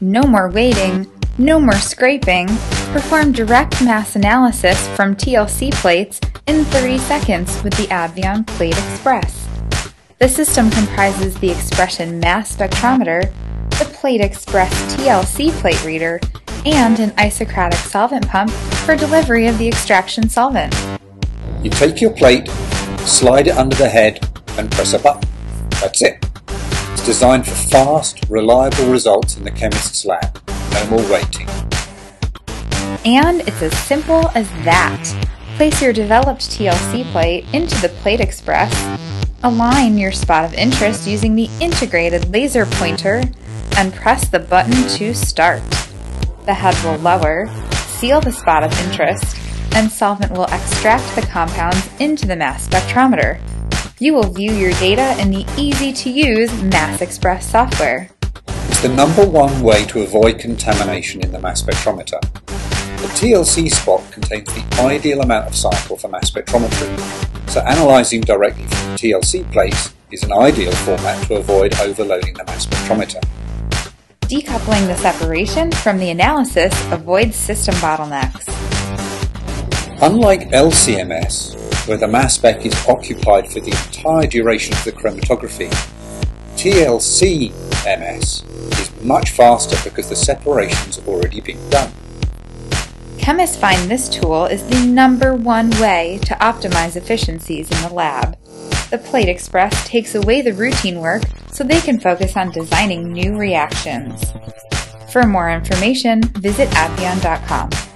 No more waiting, no more scraping. Perform direct mass analysis from TLC plates in 30 seconds with the Advion Plate Express. The system comprises the Expression Mass Spectrometer, the Plate Express TLC plate reader, and an isocratic solvent pump for delivery of the extraction solvent. You take your plate, slide it under the head, and press a button. That's it. It's designed for fast, reliable results in the chemist's lab. No more waiting. And it's as simple as that. Place your developed TLC plate into the Plate Express, align your spot of interest using the integrated laser pointer, and press the button to start. The head will lower, seal the spot of interest, and solvent will extract the compounds into the mass spectrometer. You will view your data in the easy-to-use Mass Express software. It's the number one way to avoid contamination in the mass spectrometer. The TLC spot contains the ideal amount of sample for mass spectrometry, so analysing directly from TLC plates is an ideal format to avoid overloading the mass spectrometer. Decoupling the separation from the analysis avoids system bottlenecks. Unlike LCMS, where the mass spec is occupied for the entire duration of the chromatography, TLC MS is much faster because the separation's already been done. Chemists find this tool is the number one way to optimize efficiencies in the lab. The Plate Express takes away the routine work so they can focus on designing new reactions. For more information, visit Advion.com.